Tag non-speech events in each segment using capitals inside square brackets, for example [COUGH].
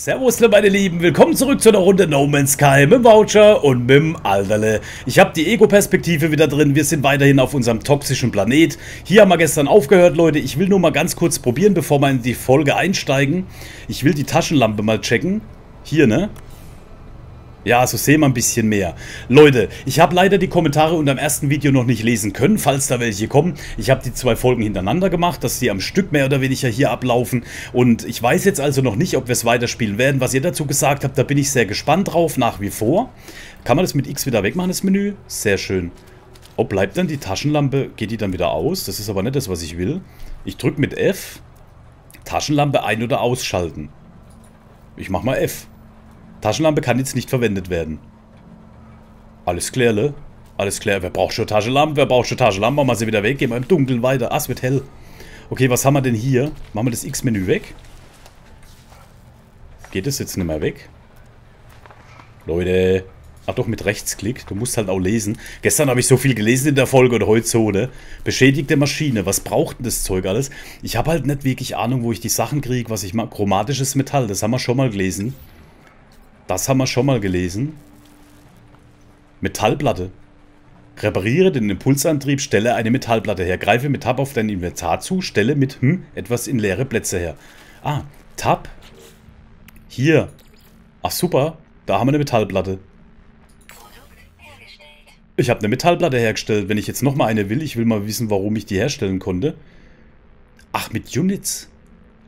Servus meine Lieben, willkommen zurück zu einer Runde No Man's Sky mit dem Voucher und mit dem Alterle. Ich habe die Ego-Perspektive wieder drin, wir sind weiterhin auf unserem toxischen Planet. Hier haben wir gestern aufgehört, Leute. Ich will nur mal ganz kurz probieren, bevor wir in die Folge einsteigen. Ich will die Taschenlampe mal checken. Hier, ne? Ja, so sehen wir ein bisschen mehr. Leute, ich habe leider die Kommentare unter dem ersten Video noch nicht lesen können, falls da welche kommen. Ich habe die zwei Folgen hintereinander gemacht, dass sie am Stück mehr oder weniger hier ablaufen. Und ich weiß jetzt also noch nicht, ob wir es weiterspielen werden. Was ihr dazu gesagt habt, da bin ich sehr gespannt drauf, nach wie vor. Kann man das mit X wieder wegmachen, das Menü? Sehr schön. Oh, bleibt dann die Taschenlampe, geht die dann wieder aus? Das ist aber nicht das, was ich will. Ich drücke mit F, Taschenlampe ein- oder ausschalten. Ich mach mal F. Taschenlampe kann jetzt nicht verwendet werden. Alles klar, ne? Alles klar. Wer braucht schon Taschenlampe? Wer braucht schon Taschenlampe? Machen wir sie wieder weg. Gehen wir im Dunkeln weiter. Ah, es wird hell. Okay, was haben wir denn hier? Machen wir das X-Menü weg. Geht es jetzt nicht mehr weg? Leute. Ach doch, mit Rechtsklick. Du musst halt auch lesen. Gestern habe ich so viel gelesen in der Folge und heute so, ne? Beschädigte Maschine. Was braucht denn das Zeug alles? Ich habe halt nicht wirklich Ahnung, wo ich die Sachen kriege, was ich mag. Chromatisches Metall. Das haben wir schon mal gelesen. Das haben wir schon mal gelesen. Metallplatte. Repariere den Impulsantrieb, stelle eine Metallplatte her. Greife mit Tab auf dein Inventar zu, stelle mit hm etwas in leere Plätze her. Ah, Tab. Hier. Ach super, da haben wir eine Metallplatte. Ich habe eine Metallplatte hergestellt. Wenn ich jetzt nochmal eine will, ich will mal wissen, warum ich die herstellen konnte. Ach, mit Units.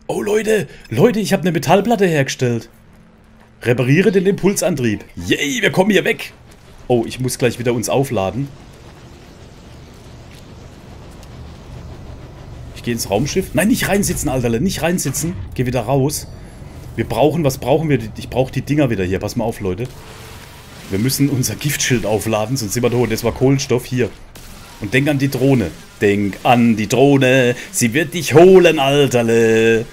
Oh Leute, Leute, ich habe eine Metallplatte hergestellt. Repariere den Impulsantrieb. Yay, wir kommen hier weg. Oh, ich muss gleich wieder uns aufladen. Ich gehe ins Raumschiff. Nein, nicht reinsitzen, Alterle. Nicht reinsitzen. Geh wieder raus. Wir brauchen, was brauchen wir? Ich brauche die Dinger wieder hier. Pass mal auf, Leute. Wir müssen unser Giftschild aufladen, sonst sind wir tot. Das war Kohlenstoff. Hier. Und denk an die Drohne. Denk an die Drohne. Sie wird dich holen, Alterle.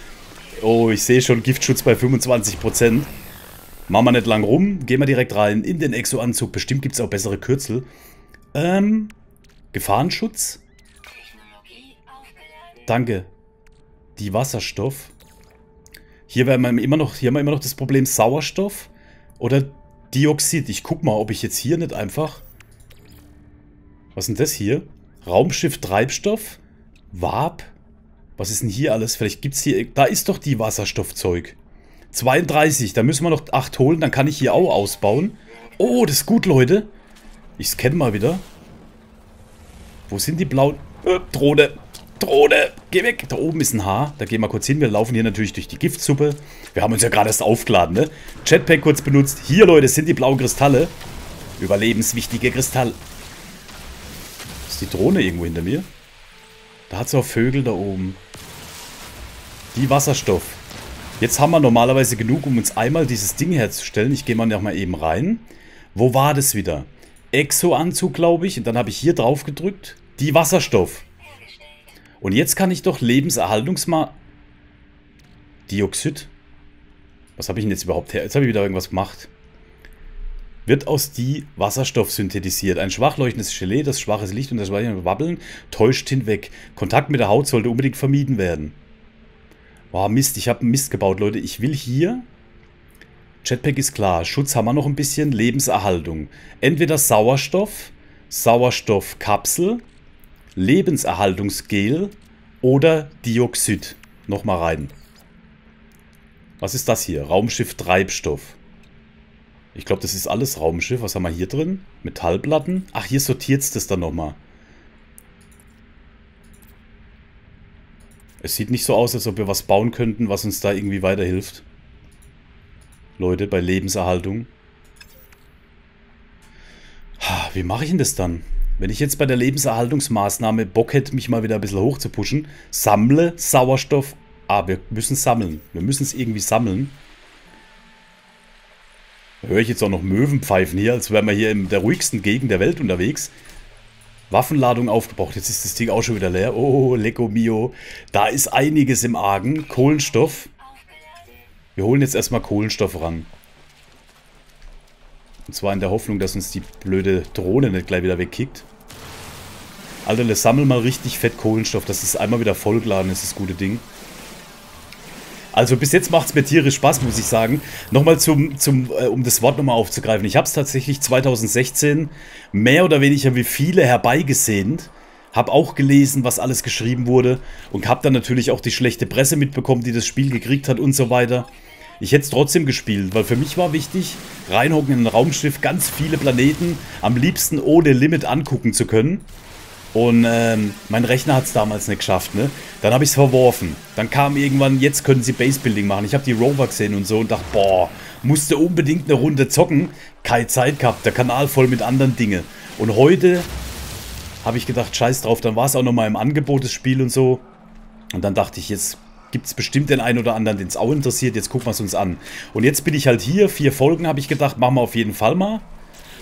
Oh, ich sehe schon Giftschutz bei 25%. Machen wir nicht lang rum. Gehen wir direkt rein in den Exo-Anzug. Bestimmt gibt es auch bessere Kürzel. Ähm, Gefahrenschutz. Danke. Die Wasserstoff. Hier, wir immer noch, hier haben wir immer noch das Problem Sauerstoff oder Dioxid. Ich guck mal, ob ich jetzt hier nicht einfach... Was ist denn das hier? Raumschiff Treibstoff? Warp? Was ist denn hier alles? Vielleicht gibt es hier... Da ist doch die Wasserstoffzeug. 32, da müssen wir noch 8 holen, dann kann ich hier auch ausbauen. Oh, das ist gut, Leute. Ich scanne mal wieder. Wo sind die blauen... Äh, Drohne. Drohne. Geh weg. Da oben ist ein Haar. Da gehen wir kurz hin. Wir laufen hier natürlich durch die Giftsuppe. Wir haben uns ja gerade erst aufgeladen, ne? Jetpack kurz benutzt. Hier, Leute, sind die blauen Kristalle. Überlebenswichtige Kristalle. Ist die Drohne irgendwo hinter mir? Da hat es auch Vögel da oben. Die Wasserstoff. Jetzt haben wir normalerweise genug, um uns einmal dieses Ding herzustellen. Ich gehe mal noch mal eben rein. Wo war das wieder? Exo-Anzug, glaube ich. Und dann habe ich hier drauf gedrückt. Die Wasserstoff. Und jetzt kann ich doch Lebenserhaltungsma... Dioxid? Was habe ich denn jetzt überhaupt her? Jetzt habe ich wieder irgendwas gemacht. Wird aus die Wasserstoff synthetisiert. Ein schwach leuchtendes Gelee, das schwaches Licht und das Wabbeln täuscht hinweg. Kontakt mit der Haut sollte unbedingt vermieden werden. Boah, Mist, ich habe Mist gebaut, Leute. Ich will hier... Jetpack ist klar. Schutz haben wir noch ein bisschen. Lebenserhaltung. Entweder Sauerstoff, Sauerstoffkapsel, Lebenserhaltungsgel oder Dioxid. Nochmal rein. Was ist das hier? Raumschiff Treibstoff. Ich glaube, das ist alles Raumschiff. Was haben wir hier drin? Metallplatten. Ach, hier sortiert es das dann nochmal. Es sieht nicht so aus, als ob wir was bauen könnten, was uns da irgendwie weiterhilft. Leute, bei Lebenserhaltung. Wie mache ich denn das dann? Wenn ich jetzt bei der Lebenserhaltungsmaßnahme Bock hätte, mich mal wieder ein bisschen hoch zu pushen, sammle Sauerstoff. Ah, wir müssen sammeln. Wir müssen es irgendwie sammeln. Da höre ich jetzt auch noch Möwen pfeifen hier, als wären wir hier in der ruhigsten Gegend der Welt unterwegs. Waffenladung aufgebraucht. Jetzt ist das Ding auch schon wieder leer. Oh, Lecco Mio. Da ist einiges im Argen. Kohlenstoff. Wir holen jetzt erstmal Kohlenstoff ran. Und zwar in der Hoffnung, dass uns die blöde Drohne nicht gleich wieder wegkickt. Alter, sammel mal richtig fett Kohlenstoff. Das ist einmal wieder vollgeladen, ist das gute Ding. Also bis jetzt macht es mir tierisch Spaß, muss ich sagen. Nochmal zum, zum äh, um das Wort nochmal aufzugreifen. Ich habe es tatsächlich 2016 mehr oder weniger wie viele herbeigesehnt. Habe auch gelesen, was alles geschrieben wurde. Und habe dann natürlich auch die schlechte Presse mitbekommen, die das Spiel gekriegt hat und so weiter. Ich hätte es trotzdem gespielt, weil für mich war wichtig, reinhocken in ein Raumschiff, ganz viele Planeten, am liebsten ohne Limit angucken zu können. Und ähm, mein Rechner hat es damals nicht geschafft, ne? Dann habe ich es verworfen. Dann kam irgendwann, jetzt können sie Basebuilding machen. Ich habe die Rover gesehen und so und dachte, boah, musste unbedingt eine Runde zocken. Keine Zeit gehabt, der Kanal voll mit anderen Dingen. Und heute habe ich gedacht, scheiß drauf, dann war es auch nochmal im Angebot, das Spiel und so. Und dann dachte ich, jetzt gibt es bestimmt den einen oder anderen, den es auch interessiert. Jetzt gucken wir es uns an. Und jetzt bin ich halt hier, vier Folgen habe ich gedacht, machen wir auf jeden Fall mal.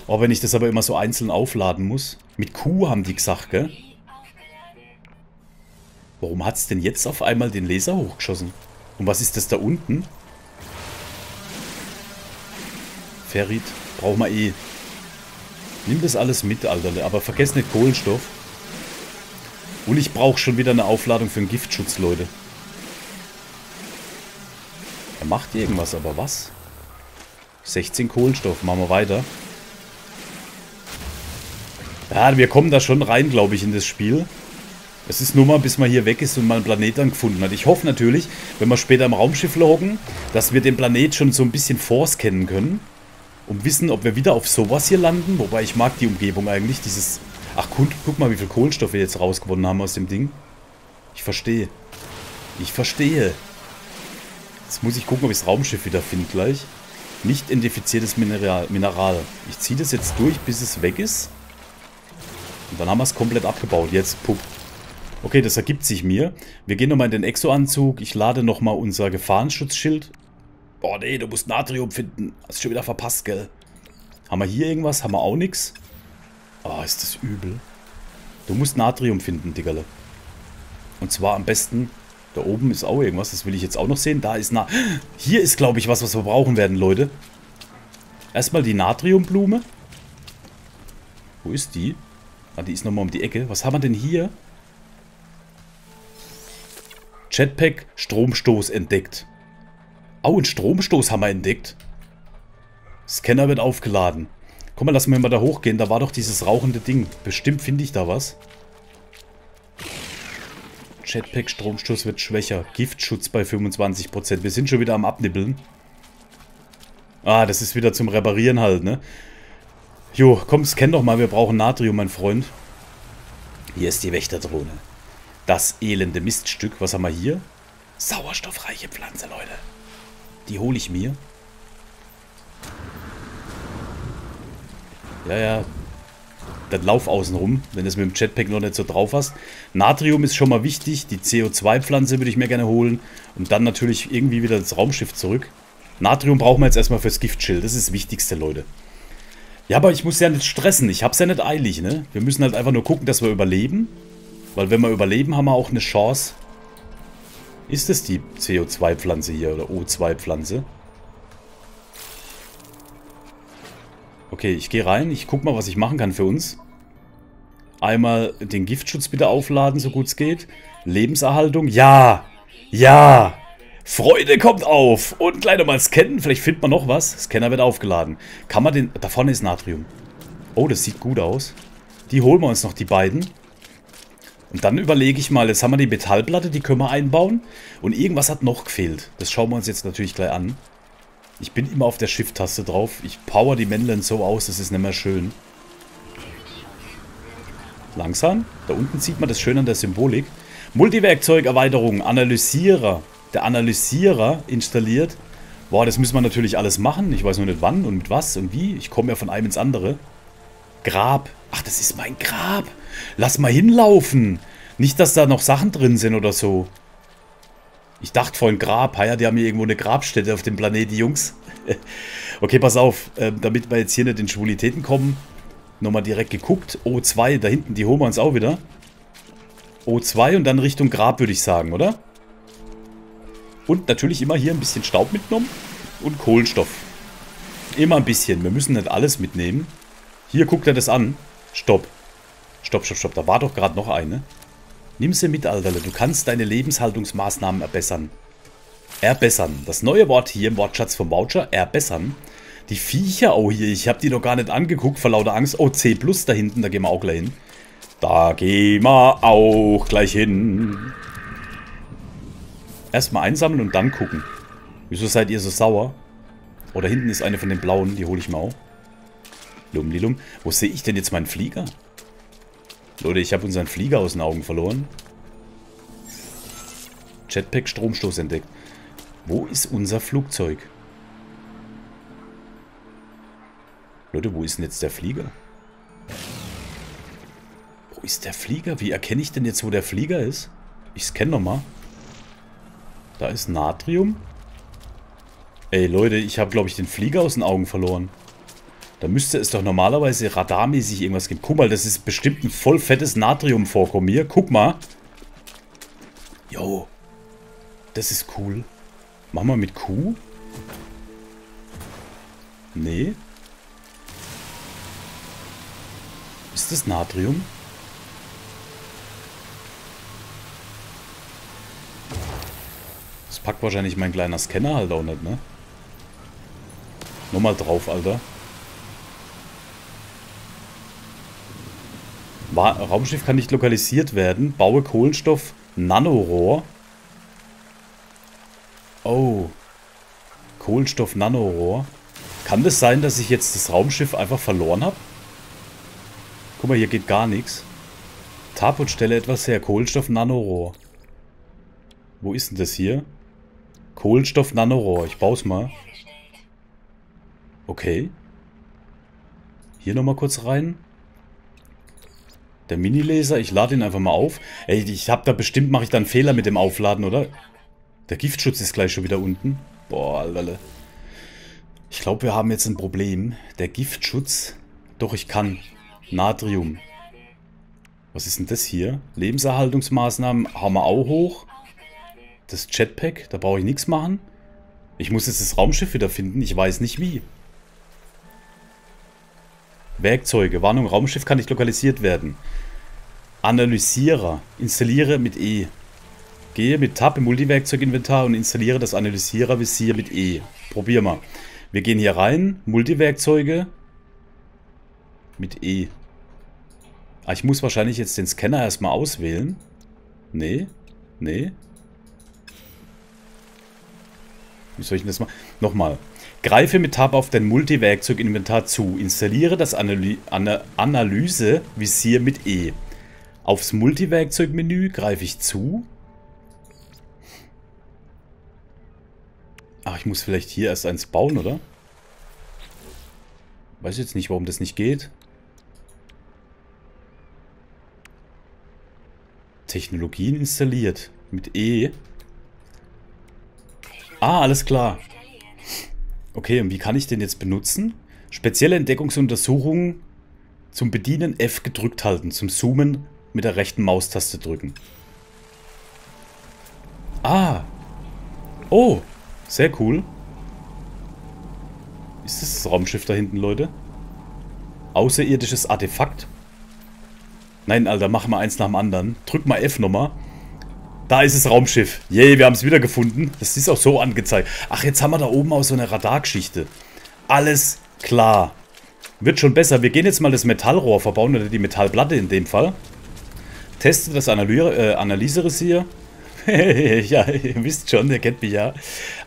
Auch wenn ich das aber immer so einzeln aufladen muss. Mit Q haben die gesagt, gell? Warum hat es denn jetzt auf einmal den Laser hochgeschossen? Und was ist das da unten? Ferrit, brauchen wir eh. Nimm das alles mit, Alter. Aber vergesst nicht Kohlenstoff. Und ich brauche schon wieder eine Aufladung für den Giftschutz, Leute. Er macht irgendwas, aber was? 16 Kohlenstoff. Machen wir weiter. Ja, wir kommen da schon rein, glaube ich, in das Spiel. Es ist nur mal, bis man hier weg ist und mal einen Planeten gefunden hat. Ich hoffe natürlich, wenn wir später im Raumschiff loggen, dass wir den Planet schon so ein bisschen vorscannen können. Und wissen, ob wir wieder auf sowas hier landen. Wobei ich mag die Umgebung eigentlich. Dieses... Ach, guck, mal, wie viel Kohlenstoff wir jetzt rausgewonnen haben aus dem Ding. Ich verstehe. Ich verstehe. Jetzt muss ich gucken, ob ich das Raumschiff wieder finde gleich. Nicht identifiziertes Mineral. Mineral. Ich ziehe das jetzt durch, bis es weg ist. Und dann haben wir es komplett abgebaut. Jetzt, pup. Okay, das ergibt sich mir. Wir gehen nochmal in den Exo-Anzug. Ich lade nochmal unser Gefahrenschutzschild. Boah, nee, du musst Natrium finden. Hast du schon wieder verpasst, gell? Haben wir hier irgendwas? Haben wir auch nichts? Oh, ist das übel. Du musst Natrium finden, Diggerle. Und zwar am besten... Da oben ist auch irgendwas. Das will ich jetzt auch noch sehen. Da ist Na... Hier ist, glaube ich, was, was wir brauchen werden, Leute. Erstmal die Natriumblume. Wo ist die? Ah, die ist nochmal um die Ecke. Was haben wir denn hier? Jetpack, Stromstoß entdeckt. Oh, einen Stromstoß haben wir entdeckt. Scanner wird aufgeladen. Komm mal, lass mir mal da hochgehen. Da war doch dieses rauchende Ding. Bestimmt finde ich da was. Jetpack, Stromstoß wird schwächer. Giftschutz bei 25%. Wir sind schon wieder am Abnibbeln. Ah, das ist wieder zum Reparieren halt, ne? Jo, komm, scan doch mal. Wir brauchen Natrium, mein Freund. Hier ist die Wächterdrohne. Das elende Miststück. Was haben wir hier? Sauerstoffreiche Pflanze, Leute. Die hole ich mir. Ja, ja. Dann lauf außen rum, wenn du es mit dem Jetpack noch nicht so drauf hast. Natrium ist schon mal wichtig. Die CO2-Pflanze würde ich mir gerne holen. Und dann natürlich irgendwie wieder das Raumschiff zurück. Natrium brauchen wir jetzt erstmal fürs Giftschild. Das ist das Wichtigste, Leute. Ja, aber ich muss ja nicht stressen. Ich hab's ja nicht eilig, ne? Wir müssen halt einfach nur gucken, dass wir überleben. Weil wenn wir überleben, haben wir auch eine Chance. Ist es die CO2-Pflanze hier oder O2-Pflanze? Okay, ich gehe rein. Ich guck mal, was ich machen kann für uns. Einmal den Giftschutz bitte aufladen, so gut es geht. Lebenserhaltung. Ja! Ja! Freude kommt auf! Und gleich nochmal scannen. Vielleicht findet man noch was. Scanner wird aufgeladen. Kann man den... Da vorne ist Natrium. Oh, das sieht gut aus. Die holen wir uns noch, die beiden. Und dann überlege ich mal, jetzt haben wir die Metallplatte, die können wir einbauen. Und irgendwas hat noch gefehlt. Das schauen wir uns jetzt natürlich gleich an. Ich bin immer auf der Shift-Taste drauf. Ich power die Männlein so aus, das ist nicht mehr schön. Langsam. Da unten sieht man das schön an der Symbolik. Multiwerkzeug-Erweiterung, Analysierer. Der Analysierer installiert. Boah, das müssen wir natürlich alles machen. Ich weiß noch nicht wann und mit was und wie. Ich komme ja von einem ins andere. Grab. Ach, das ist mein Grab. Lass mal hinlaufen. Nicht, dass da noch Sachen drin sind oder so. Ich dachte vorhin Grab. Ja, die haben hier irgendwo eine Grabstätte auf dem Planeten, die Jungs. [LAUGHS] okay, pass auf. Ähm, damit wir jetzt hier nicht in Schwulitäten kommen. Nochmal direkt geguckt. O2, da hinten, die holen wir uns auch wieder. O2 und dann Richtung Grab, würde ich sagen, oder? Und natürlich immer hier ein bisschen Staub mitgenommen. Und Kohlenstoff. Immer ein bisschen. Wir müssen nicht alles mitnehmen. Hier, guckt er das an. Stopp. Stopp, stopp, stopp. Da war doch gerade noch eine. Nimm sie mit, Alter. Du kannst deine Lebenshaltungsmaßnahmen erbessern. Erbessern. Das neue Wort hier im Wortschatz vom Voucher. Erbessern. Die Viecher, oh hier, ich habe die noch gar nicht angeguckt, vor lauter Angst. Oh, C plus da hinten, da gehen wir auch gleich hin. Da gehen wir auch gleich hin. Erstmal einsammeln und dann gucken. Wieso seid ihr so sauer? Oh, da hinten ist eine von den blauen, die hole ich mal auch. Lumdilum. Wo sehe ich denn jetzt meinen Flieger? Leute, ich habe unseren Flieger aus den Augen verloren. Jetpack Stromstoß entdeckt. Wo ist unser Flugzeug? Leute, wo ist denn jetzt der Flieger? Wo ist der Flieger? Wie erkenne ich denn jetzt, wo der Flieger ist? Ich scanne nochmal. Da ist Natrium. Ey, Leute, ich habe, glaube ich, den Flieger aus den Augen verloren. Da müsste es doch normalerweise radarmäßig irgendwas geben. Guck mal, das ist bestimmt ein voll fettes Natriumvorkommen hier. Guck mal. Jo. Das ist cool. Machen wir mit Q? Nee. Ist das Natrium? Packt wahrscheinlich mein kleiner Scanner halt auch nicht, ne? Nochmal drauf, Alter. Raumschiff kann nicht lokalisiert werden. Baue Kohlenstoff Nanorohr. Oh. Kohlenstoff Nanorohr. Kann das sein, dass ich jetzt das Raumschiff einfach verloren habe? Guck mal, hier geht gar nichts. Taput, stelle etwas her. Kohlenstoff Nanorohr. Wo ist denn das hier? Kohlenstoff Nanorohr. Ich baue es mal. Okay. Hier nochmal kurz rein. Der Minilaser, ich lade ihn einfach mal auf. Ey, ich hab da bestimmt, mache ich da einen Fehler mit dem Aufladen, oder? Der Giftschutz ist gleich schon wieder unten. Boah, Alter. Ich glaube, wir haben jetzt ein Problem. Der Giftschutz... Doch, ich kann. Natrium. Was ist denn das hier? Lebenserhaltungsmaßnahmen haben wir auch hoch. Das Jetpack, da brauche ich nichts machen. Ich muss jetzt das Raumschiff wieder finden. Ich weiß nicht wie. Werkzeuge. Warnung, Raumschiff kann nicht lokalisiert werden. Analysierer. Installiere mit E. Gehe mit Tab im Multiwerkzeuginventar und installiere das Analysierer-Visier mit E. Probier mal. Wir gehen hier rein. Multiwerkzeuge. Mit E. Ah, ich muss wahrscheinlich jetzt den Scanner erstmal auswählen. Nee. Nee. Wie soll ich denn das machen? Nochmal. Greife mit Tab auf dein Multiwerkzeug-Inventar zu. Installiere das Analy Ana Analyse-Visier mit E. Aufs Multiwerkzeug-Menü greife ich zu. Ach, ich muss vielleicht hier erst eins bauen, oder? Weiß jetzt nicht, warum das nicht geht. Technologien installiert. Mit E. Ah, alles klar. Okay, und wie kann ich den jetzt benutzen? Spezielle Entdeckungsuntersuchungen zum Bedienen F gedrückt halten, zum Zoomen mit der rechten Maustaste drücken. Ah. Oh, sehr cool. Ist das das Raumschiff da hinten, Leute? Außerirdisches Artefakt? Nein, Alter, mach mal eins nach dem anderen. Drück mal F nochmal. Da ist das Raumschiff. Yay, wir haben es wieder gefunden. Das ist auch so angezeigt. Ach, jetzt haben wir da oben auch so eine Radargeschichte. Alles klar. Wird schon besser. Wir gehen jetzt mal das Metallrohr verbauen, oder die Metallplatte in dem Fall. Teste das äh, Analyse-Visier. [LAUGHS] ja, ihr wisst schon, ihr kennt mich ja.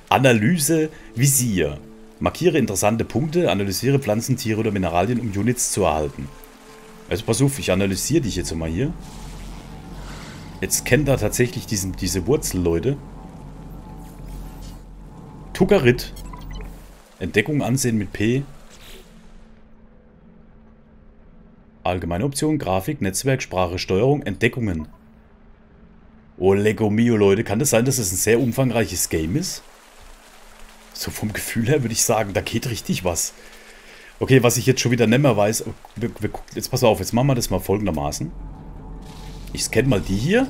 Analyse-Visier. Markiere interessante Punkte, analysiere Pflanzen, Tiere oder Mineralien, um Units zu erhalten. Also pass auf, ich analysiere dich jetzt mal hier. Jetzt kennt er tatsächlich diesen, diese Wurzel, Leute. Tukarit. Entdeckung ansehen mit P. Allgemeine Option, Grafik, Netzwerk, Sprache, Steuerung, Entdeckungen. Oh, Lego Mio, Leute. Kann das sein, dass es das ein sehr umfangreiches Game ist? So vom Gefühl her würde ich sagen, da geht richtig was. Okay, was ich jetzt schon wieder nicht mehr weiß. Jetzt pass auf, jetzt machen wir das mal folgendermaßen. Ich scanne mal die hier.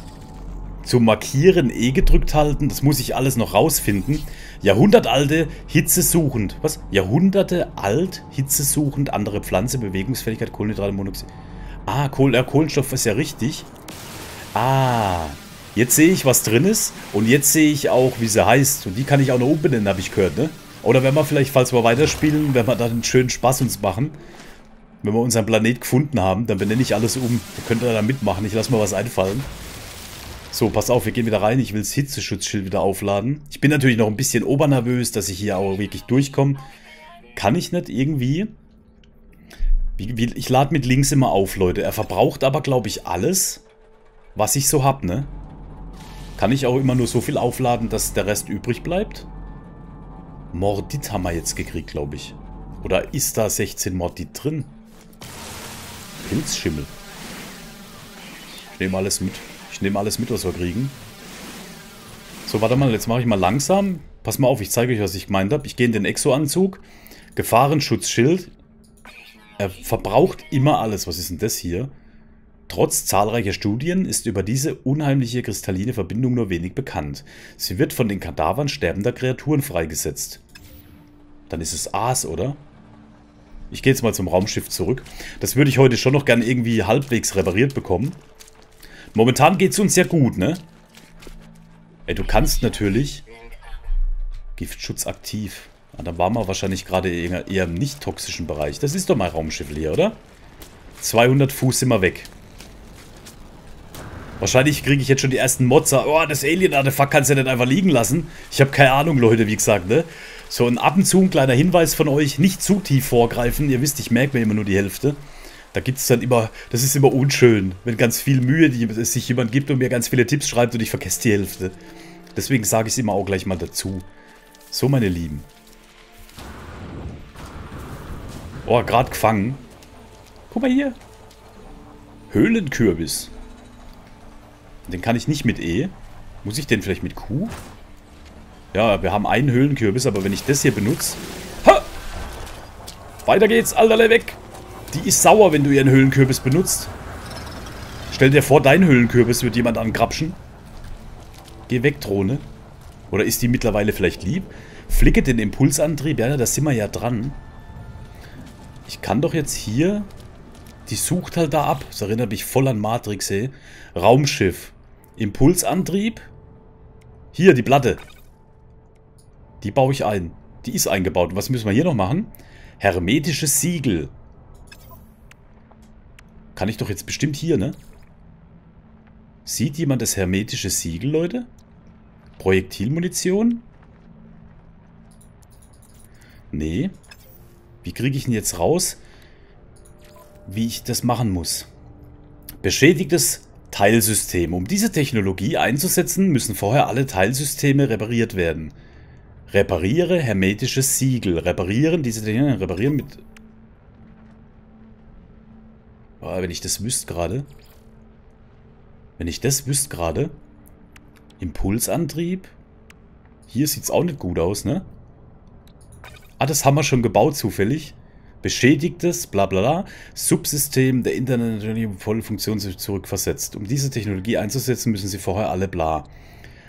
Zum Markieren E gedrückt halten. Das muss ich alles noch rausfinden. Jahrhundertalte, hitzesuchend. Was? Jahrhunderte alt, hitzesuchend, andere Pflanze, Bewegungsfähigkeit, Kohlenhydrate, Monoxid. Ah, Kohl, äh, Kohlenstoff ist ja richtig. Ah. Jetzt sehe ich, was drin ist. Und jetzt sehe ich auch, wie sie heißt. Und die kann ich auch noch umbenennen, habe ich gehört, ne? Oder wenn wir vielleicht, falls wir weiterspielen, wenn wir dann einen schönen Spaß uns machen, wenn wir unseren Planet gefunden haben, dann benenne ich alles um. Da könnt ihr da mitmachen. Ich lasse mal was einfallen. So, pass auf, wir gehen wieder rein. Ich will das Hitzeschutzschild wieder aufladen. Ich bin natürlich noch ein bisschen obernervös, dass ich hier auch wirklich durchkomme. Kann ich nicht irgendwie... Ich lade mit links immer auf, Leute. Er verbraucht aber, glaube ich, alles, was ich so habe, ne? Kann ich auch immer nur so viel aufladen, dass der Rest übrig bleibt? Mordit haben wir jetzt gekriegt, glaube ich. Oder ist da 16 Mordit drin? Pilzschimmel. Ich nehme alles mit. Ich nehme alles mit, was wir kriegen. So, warte mal, jetzt mache ich mal langsam. Pass mal auf, ich zeige euch, was ich gemeint habe. Ich gehe in den Exo-Anzug. Gefahrenschutzschild. Er verbraucht immer alles. Was ist denn das hier? Trotz zahlreicher Studien ist über diese unheimliche kristalline Verbindung nur wenig bekannt. Sie wird von den Kadavern sterbender Kreaturen freigesetzt. Dann ist es Aas, oder? Ich gehe jetzt mal zum Raumschiff zurück. Das würde ich heute schon noch gerne irgendwie halbwegs repariert bekommen. Momentan geht es uns ja gut, ne? Ey, du kannst natürlich... Giftschutz aktiv. Ah, da waren wir wahrscheinlich gerade eher, im nicht toxischen Bereich. Das ist doch mal Raumschiff leer, oder? 200 Fuß sind wir weg. Wahrscheinlich kriege ich jetzt schon die ersten Motzer. Oh, das Alien-Artefakt kannst du ja nicht einfach liegen lassen. Ich habe keine Ahnung, Leute, wie gesagt, ne? So, und ab und zu ein kleiner Hinweis von euch. Nicht zu tief vorgreifen. Ihr wisst, ich merke mir immer nur die Hälfte. Da gibt es dann immer, das ist immer unschön, wenn ganz viel Mühe die, es sich jemand gibt und mir ganz viele Tipps schreibt und ich vergesse die Hälfte. Deswegen sage ich es immer auch gleich mal dazu. So, meine Lieben. Oh, gerade gefangen. Guck mal hier. Höhlenkürbis. Den kann ich nicht mit E. Muss ich den vielleicht mit Q? Ja, wir haben einen Höhlenkürbis, aber wenn ich das hier benutze... Ha! Weiter geht's, Alterle, weg! Die ist sauer, wenn du ihren Höhlenkürbis benutzt. Stell dir vor, dein Höhlenkürbis wird jemand angrapschen. Geh weg, Drohne. Oder ist die mittlerweile vielleicht lieb? Flicke den Impulsantrieb. Ja, da sind wir ja dran. Ich kann doch jetzt hier... Die sucht halt da ab. Das erinnert mich voll an Matrix, ey. Raumschiff. Impulsantrieb. Hier, die Platte. Die baue ich ein. Die ist eingebaut. Was müssen wir hier noch machen? Hermetisches Siegel. Kann ich doch jetzt bestimmt hier, ne? Sieht jemand das hermetische Siegel, Leute? Projektilmunition? Nee. Wie kriege ich denn jetzt raus, wie ich das machen muss? Beschädigtes Teilsystem. Um diese Technologie einzusetzen, müssen vorher alle Teilsysteme repariert werden. Repariere hermetisches Siegel. Reparieren diese Dinge. Reparieren mit... Oh, wenn ich das wüsste gerade. Wenn ich das wüsste gerade. Impulsantrieb. Hier sieht es auch nicht gut aus, ne? Ah, das haben wir schon gebaut zufällig. Beschädigtes, bla bla bla, Subsystem der Internet volle Funktion zurückversetzt. Um diese Technologie einzusetzen, müssen sie vorher alle bla.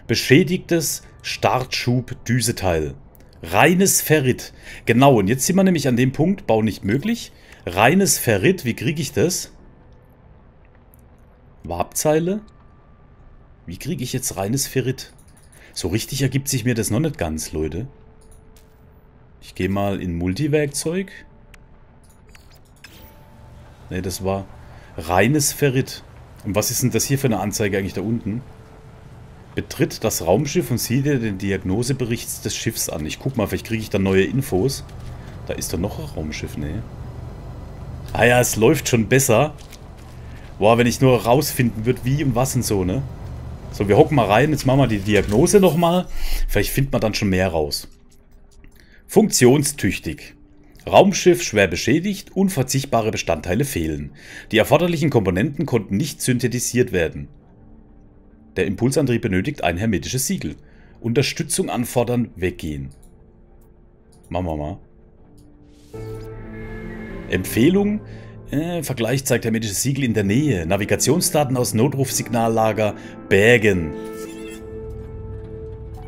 Beschädigtes Startschub-Düseteil. Reines Ferrit. Genau, und jetzt sind wir nämlich an dem Punkt, Bau nicht möglich. Reines Ferrit, wie kriege ich das? Wabzeile? Wie kriege ich jetzt reines Ferrit? So richtig ergibt sich mir das noch nicht ganz, Leute. Ich gehe mal in Multiwerkzeug. Ne, das war reines Ferrit. Und was ist denn das hier für eine Anzeige eigentlich da unten? Betritt das Raumschiff und sieh dir den Diagnosebericht des Schiffs an. Ich guck mal, vielleicht kriege ich da neue Infos. Da ist doch noch ein Raumschiff, ne? Ah ja, es läuft schon besser. Boah, wenn ich nur rausfinden würde, wie und was und so, ne? So, wir hocken mal rein. Jetzt machen wir die Diagnose nochmal. Vielleicht findet man dann schon mehr raus. Funktionstüchtig. Raumschiff schwer beschädigt, unverzichtbare Bestandteile fehlen. Die erforderlichen Komponenten konnten nicht synthetisiert werden. Der Impulsantrieb benötigt ein hermetisches Siegel. Unterstützung anfordern, weggehen. Machen mal. Empfehlung. Äh, Vergleich zeigt hermetisches Siegel in der Nähe. Navigationsdaten aus Notrufsignallager Bergen.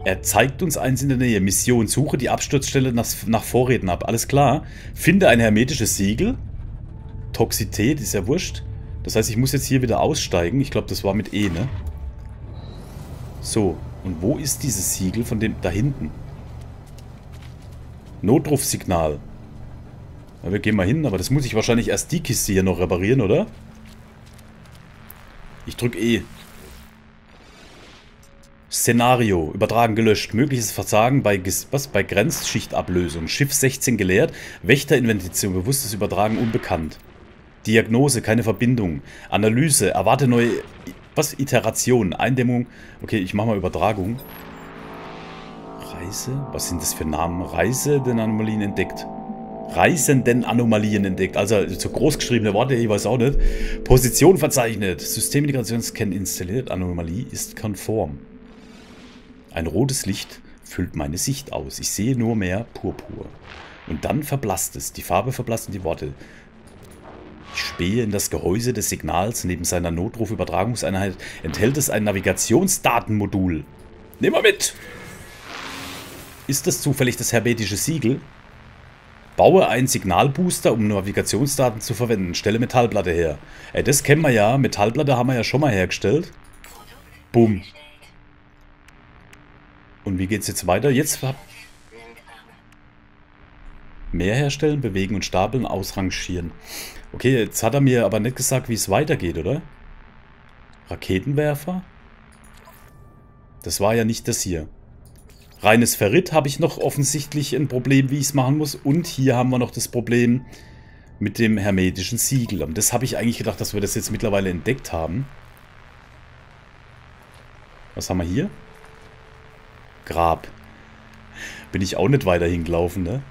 Er zeigt uns eins in der Nähe. Mission. Suche die Absturzstelle nach, nach Vorräten ab. Alles klar. Finde ein hermetisches Siegel. Toxität ist ja wurscht. Das heißt, ich muss jetzt hier wieder aussteigen. Ich glaube, das war mit E, ne? So, und wo ist dieses Siegel von dem da hinten? Notrufsignal. Ja, wir gehen mal hin, aber das muss ich wahrscheinlich erst die Kiste hier noch reparieren, oder? Ich drücke E. Szenario. Übertragen gelöscht. Mögliches Versagen bei, was? bei Grenzschichtablösung. Schiff 16 geleert. Wächterinvention. Bewusstes Übertragen unbekannt. Diagnose. Keine Verbindung. Analyse. Erwarte neue... Was? Iteration. Eindämmung. Okay, ich mache mal Übertragung. Reise? Was sind das für Namen? Reise, den Anomalien entdeckt. Reisenden Anomalien entdeckt. Also so großgeschriebene Worte, ich weiß auch nicht. Position verzeichnet. Systemintegrationsscan installiert. Anomalie ist konform. Ein rotes Licht füllt meine Sicht aus. Ich sehe nur mehr Purpur. Und dann verblasst es. Die Farbe verblasst und die Worte. Ich spähe in das Gehäuse des Signals. Neben seiner Notrufübertragungseinheit enthält es ein Navigationsdatenmodul. Nimm mal mit! Ist das zufällig das hermetische Siegel? Baue einen Signalbooster, um Navigationsdaten zu verwenden. Stelle Metallplatte her. Ey, das kennen wir ja. Metallplatte haben wir ja schon mal hergestellt. Bumm. Und wie geht's jetzt weiter? Jetzt mehr herstellen, bewegen und stapeln, ausrangieren. Okay, jetzt hat er mir aber nicht gesagt, wie es weitergeht, oder? Raketenwerfer? Das war ja nicht das hier. Reines Ferrit habe ich noch offensichtlich ein Problem, wie ich es machen muss. Und hier haben wir noch das Problem mit dem hermetischen Siegel. Und das habe ich eigentlich gedacht, dass wir das jetzt mittlerweile entdeckt haben. Was haben wir hier? Grab. Bin ich auch nicht weiter hingelaufen, ne?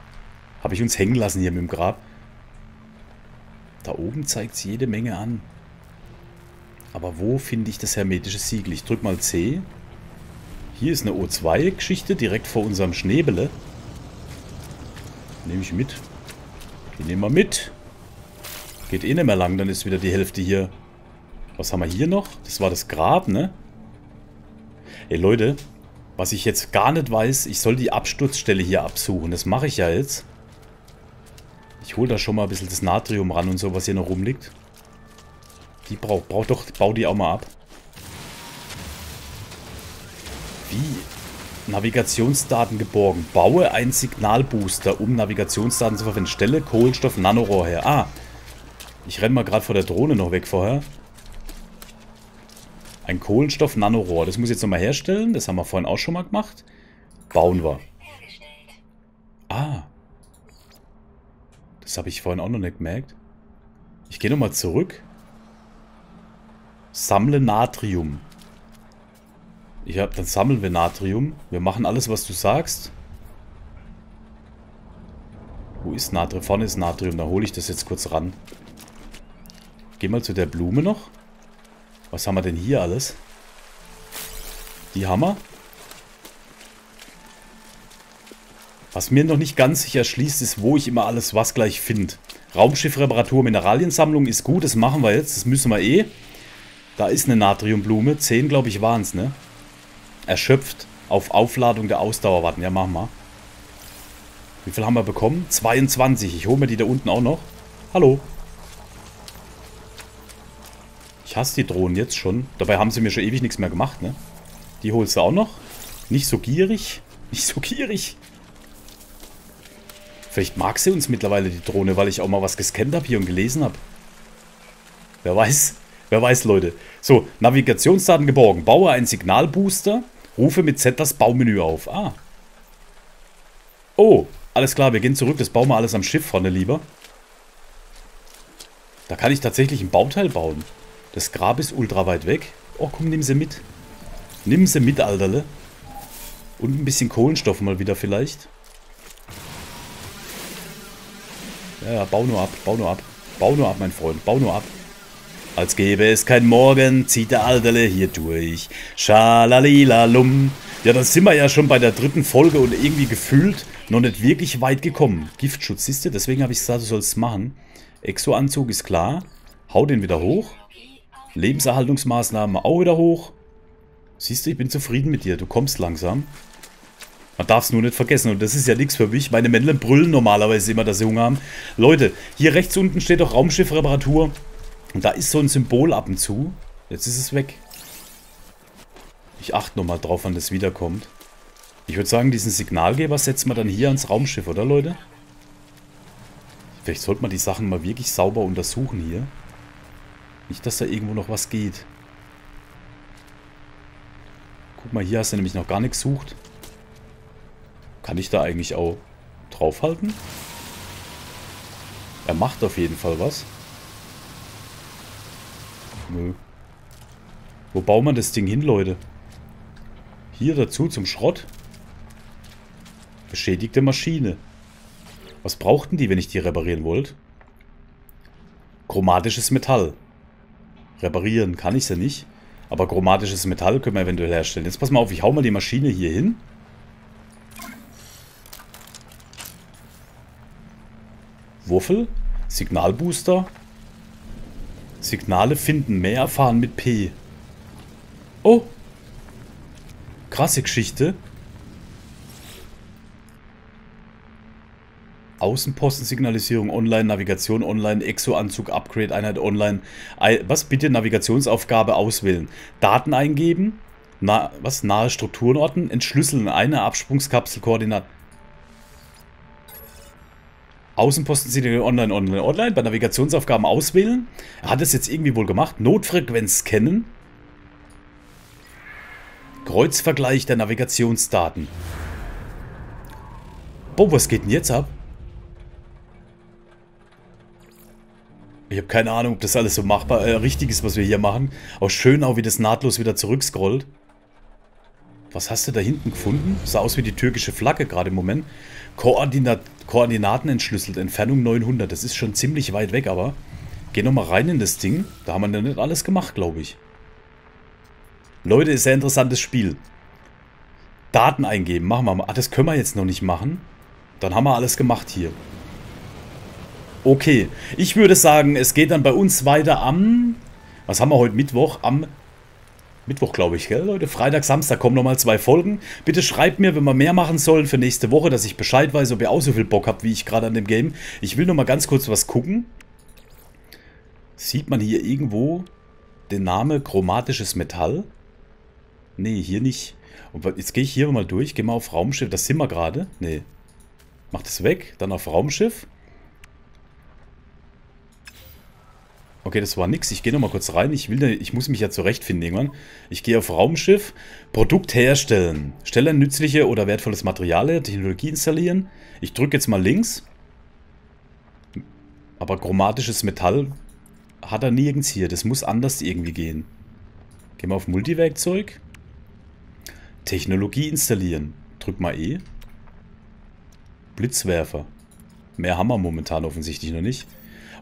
Habe ich uns hängen lassen hier mit dem Grab. Da oben zeigt es jede Menge an. Aber wo finde ich das hermetische Siegel? Ich drücke mal C. Hier ist eine O2-Geschichte direkt vor unserem Schneebele. Nehme ich mit. Die nehmen wir mit. Geht eh nicht mehr lang, dann ist wieder die Hälfte hier. Was haben wir hier noch? Das war das Grab, ne? Ey Leute, was ich jetzt gar nicht weiß, ich soll die Absturzstelle hier absuchen. Das mache ich ja jetzt. Ich hole da schon mal ein bisschen das Natrium ran und so, was hier noch rumliegt. Die braucht, braucht doch, bau die auch mal ab. Wie? Navigationsdaten geborgen. Baue einen Signalbooster, um Navigationsdaten zu verwenden. Stelle Kohlenstoff Nanorohr her. Ah, ich renne mal gerade vor der Drohne noch weg vorher. Ein Kohlenstoff-Nanorohr. Das muss ich jetzt nochmal herstellen. Das haben wir vorhin auch schon mal gemacht. Bauen wir. Ah. Das habe ich vorhin auch noch nicht gemerkt. Ich gehe nochmal zurück. Sammle Natrium. Ich hab, dann sammeln wir Natrium. Wir machen alles, was du sagst. Wo ist Natrium? Vorne ist Natrium. Da hole ich das jetzt kurz ran. Geh mal zu der Blume noch. Was haben wir denn hier alles? Die Hammer. Was mir noch nicht ganz sicher schließt, ist, wo ich immer alles was gleich finde. Raumschiffreparatur, Mineraliensammlung ist gut, das machen wir jetzt. Das müssen wir eh. Da ist eine Natriumblume. Zehn, glaube ich, waren es, ne? Erschöpft. Auf Aufladung der Ausdauer warten. Ja, machen wir. Wie viel haben wir bekommen? 22. Ich hole mir die da unten auch noch. Hallo. Ich hasse die Drohnen jetzt schon. Dabei haben sie mir schon ewig nichts mehr gemacht, ne? Die holst du auch noch. Nicht so gierig. [LAUGHS] Nicht so gierig. Vielleicht mag sie uns mittlerweile, die Drohne, weil ich auch mal was gescannt habe hier und gelesen habe. Wer weiß. Wer weiß, Leute. So, Navigationsdaten geborgen. Baue einen Signalbooster. Rufe mit Z das Baumenü auf. Ah. Oh, alles klar, wir gehen zurück. Das bauen wir alles am Schiff vorne lieber. Da kann ich tatsächlich ein Bauteil bauen. Das Grab ist ultra weit weg. Oh, komm, nimm sie mit. Nimm sie mit, Alterle. Und ein bisschen Kohlenstoff mal wieder vielleicht. Ja, ja, bau nur ab, bau nur ab. Bau nur ab, mein Freund, bau nur ab. Als gäbe es kein Morgen, zieht der Alterle hier durch. Schalalilalum. Ja, dann sind wir ja schon bei der dritten Folge und irgendwie gefühlt noch nicht wirklich weit gekommen. Giftschutz, siehst du? Deswegen habe ich gesagt, du sollst es machen. Exoanzug ist klar. Hau den wieder hoch. Lebenserhaltungsmaßnahmen auch wieder hoch. Siehst du, ich bin zufrieden mit dir. Du kommst langsam. Man darf es nur nicht vergessen. Und das ist ja nichts für mich. Meine Männlein brüllen normalerweise immer, dass sie Hunger haben. Leute, hier rechts unten steht doch Raumschiffreparatur. Und da ist so ein Symbol ab und zu. Jetzt ist es weg. Ich achte nochmal drauf, wann das wiederkommt. Ich würde sagen, diesen Signalgeber setzen wir dann hier ans Raumschiff, oder Leute? Vielleicht sollte man die Sachen mal wirklich sauber untersuchen hier. Nicht, dass da irgendwo noch was geht. Guck mal, hier hast du nämlich noch gar nichts gesucht. Kann ich da eigentlich auch draufhalten? Er macht auf jeden Fall was. Nö. Wo bauen wir das Ding hin, Leute? Hier dazu zum Schrott. Beschädigte Maschine. Was brauchten die, wenn ich die reparieren wollte? Chromatisches Metall. Reparieren kann ich sie nicht. Aber chromatisches Metall können wir eventuell herstellen. Jetzt pass mal auf, ich hau mal die Maschine hier hin. Wuffel. Signalbooster. Signale finden, mehr erfahren mit P. Oh. Krasse Geschichte. Außenpostensignalisierung, Online-Navigation, Online-Exo-Anzug, Upgrade-Einheit, Online. Was bitte? Navigationsaufgabe auswählen. Daten eingeben. Na, was? Nahe Strukturenorten. Entschlüsseln. Eine Absprungskapsel, Koordinaten. Außenpostensignalisierung, Online, Online, Online. Bei Navigationsaufgaben auswählen. Er hat es jetzt irgendwie wohl gemacht. Notfrequenz scannen. Kreuzvergleich der Navigationsdaten. Boah, was geht denn jetzt ab? Ich habe keine Ahnung, ob das alles so machbar, äh, richtig ist, was wir hier machen. Auch schön auch, wie das nahtlos wieder zurückscrollt. Was hast du da hinten gefunden? Sah aus wie die türkische Flagge gerade im Moment. Koordinat Koordinaten entschlüsselt, Entfernung 900. Das ist schon ziemlich weit weg, aber... Geh nochmal rein in das Ding. Da haben wir noch nicht alles gemacht, glaube ich. Leute, ist sehr interessantes Spiel. Daten eingeben, machen wir mal. Ah, das können wir jetzt noch nicht machen. Dann haben wir alles gemacht hier. Okay, ich würde sagen, es geht dann bei uns weiter am... Was haben wir heute Mittwoch? Am Mittwoch, glaube ich, gell, Leute? Freitag, Samstag kommen nochmal zwei Folgen. Bitte schreibt mir, wenn wir mehr machen sollen für nächste Woche, dass ich Bescheid weiß, ob ihr auch so viel Bock habt, wie ich gerade an dem Game. Ich will nochmal ganz kurz was gucken. Sieht man hier irgendwo den Namen chromatisches Metall? Nee, hier nicht. Und jetzt gehe ich hier mal durch, gehe mal auf Raumschiff. Das sind wir gerade. Nee. Mach das weg, dann auf Raumschiff. Okay, das war nix. Ich gehe nochmal kurz rein. Ich, will, ich muss mich ja zurechtfinden irgendwann. Ich gehe auf Raumschiff. Produkt herstellen. Stelle nützliche oder wertvolles Material, Technologie installieren. Ich drücke jetzt mal links. Aber chromatisches Metall hat er nirgends hier. Das muss anders irgendwie gehen. Gehen wir auf Multiwerkzeug. Technologie installieren. Drück mal E. Blitzwerfer. Mehr haben wir momentan offensichtlich noch nicht.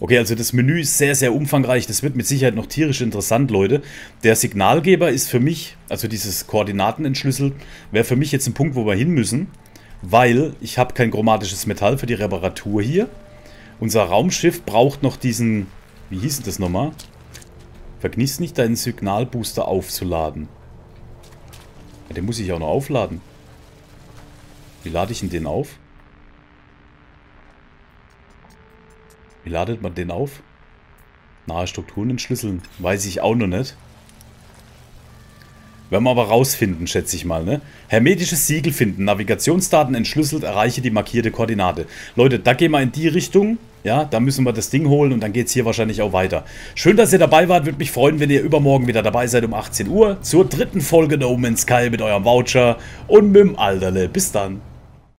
Okay, also das Menü ist sehr, sehr umfangreich. Das wird mit Sicherheit noch tierisch interessant, Leute. Der Signalgeber ist für mich, also dieses Koordinatenentschlüssel, wäre für mich jetzt ein Punkt, wo wir hin müssen. Weil ich habe kein chromatisches Metall für die Reparatur hier. Unser Raumschiff braucht noch diesen, wie hieß das nochmal? Vergiss nicht, deinen Signalbooster aufzuladen. Den muss ich auch noch aufladen. Wie lade ich denn den auf? Wie ladet man den auf? Nahe Strukturen entschlüsseln. Weiß ich auch noch nicht. Werden wir aber rausfinden, schätze ich mal, ne? Hermetisches Siegel finden. Navigationsdaten entschlüsselt, erreiche die markierte Koordinate. Leute, da gehen wir in die Richtung. Ja, da müssen wir das Ding holen und dann geht es hier wahrscheinlich auch weiter. Schön, dass ihr dabei wart. Würde mich freuen, wenn ihr übermorgen wieder dabei seid um 18 Uhr zur dritten Folge No Man's Sky mit eurem Voucher und mit dem Alterle. Bis dann.